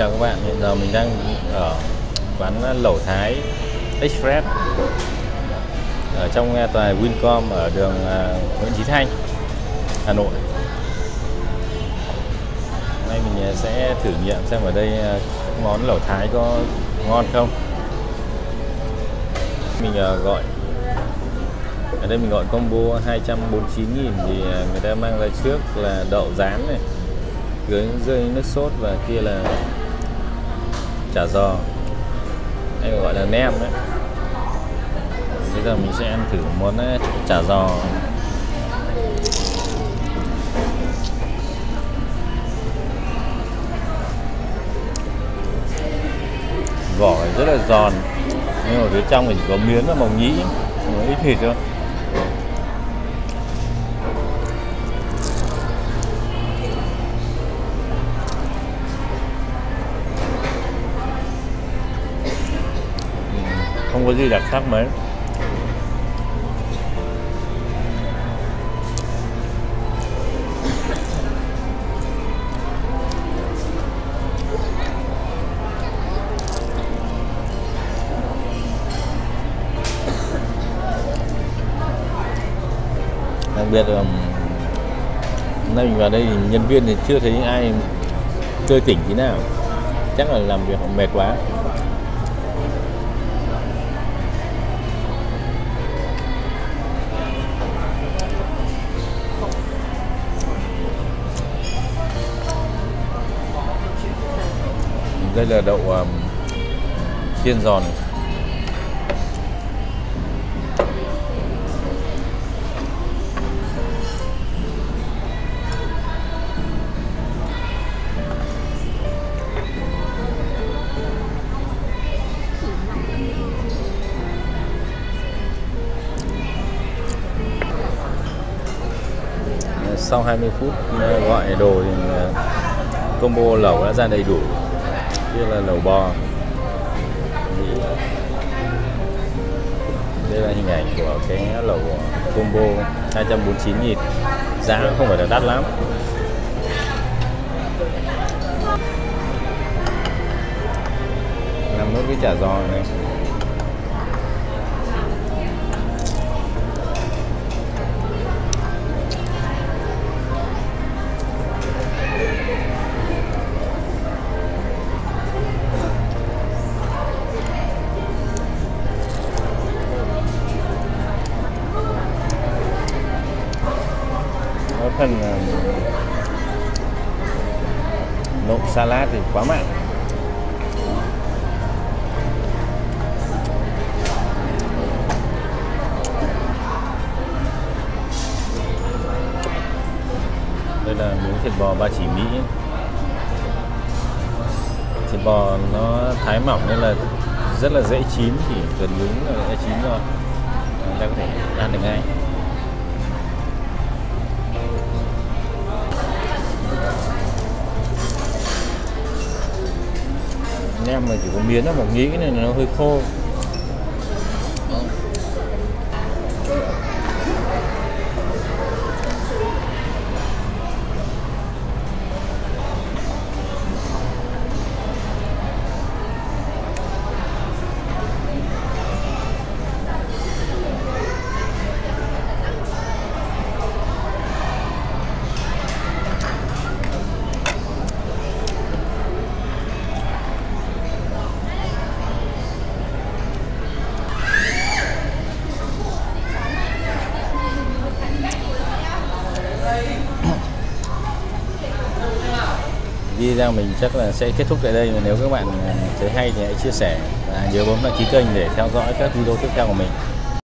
chào các bạn, hiện giờ mình đang ở quán lẩu Thái Express ở trong à, tòa Wincom ở đường à, Nguyễn Chí Thanh, Hà Nội. Hôm nay mình à, sẽ thử nghiệm xem ở đây các món lẩu Thái có ngon không. Mình gọi ở đây mình gọi combo 249.000 thì người ta mang ra trước là đậu rán này dưới rơi nước sốt và kia là chả giò hay gọi là nem đấy. Bây giờ mình sẽ ăn thử món chả giò. Vỏ rất là giòn. Nhưng mà phía trong thì chỉ có miếng và màu nhĩ ít thịt thôi. Không có gì đặc sắc mấy. Đặc biệt là, hôm nay mình vào đây thì nhân viên thì chưa thấy ai tươi tỉnh thế nào. Chắc là làm việc mệt quá. Đây là đậu um, chiên giòn. Sau 20 phút gọi đồ thì uh, combo lẩu đã ra đầy đủ kia là lầu bò đây là hình ảnh của cái lẩu ờ, combo 249 nghìn giá không phải là đắt lắm. Làm nốt với chả giò này. Phần ờ, nộm salad thì quá mặn. Đây là miếng thịt bò ba chỉ mỹ. Thịt bò nó thái mỏng nên là rất là dễ chín, thì gần đúng là dễ chín rồi. Chúng ta có thể ăn được ngay. Em mà chỉ có miếng nó mỏng nhĩ nên nó hơi khô. Video mình chắc là sẽ kết thúc tại đây. Và nếu các bạn thấy hay thì hãy chia sẻ và nhớ bấm đăng ký kênh để theo dõi các video tiếp theo của mình.